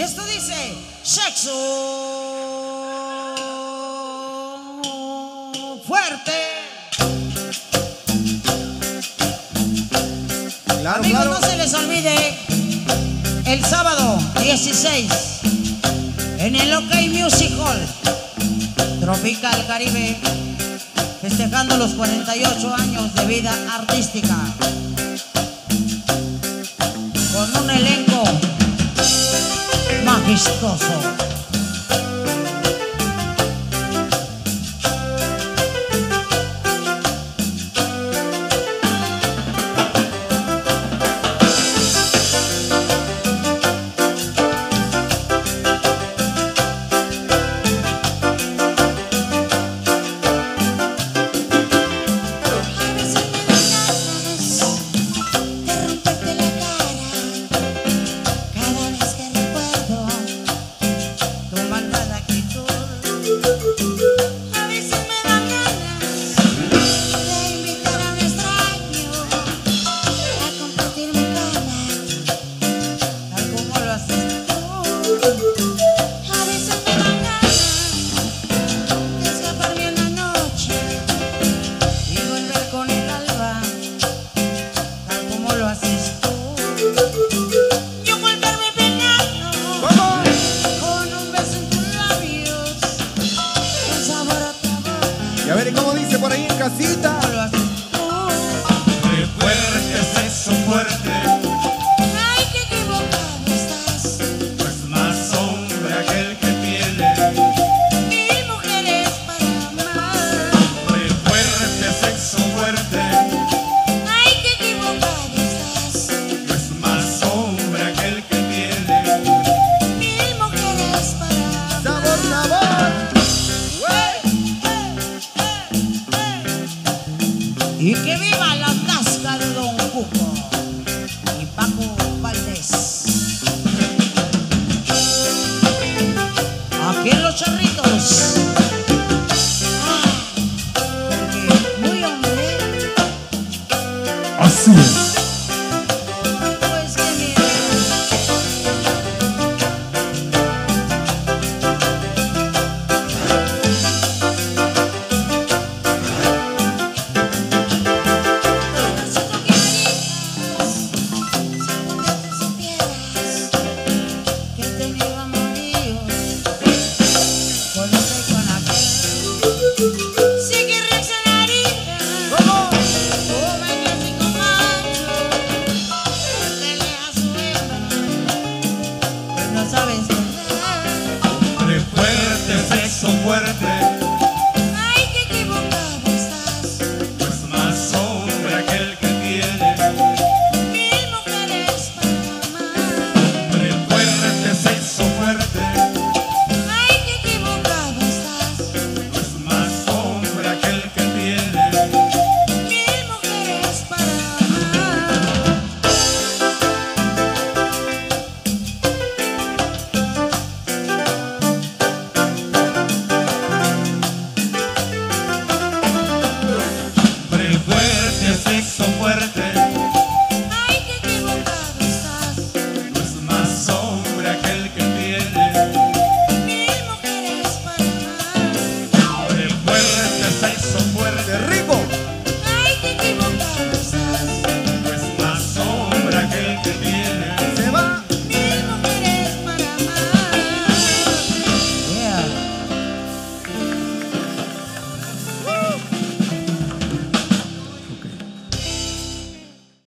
Y esto dice, sexo fuerte. Claro, Amigos, claro. no se les olvide, el sábado 16, en el OK Music Hall, Tropical Caribe, festejando los 48 años de vida artística. Cristóvão. vida. Cuco y Paco Valdés. Aquí en los fuerte. sexo fuerte.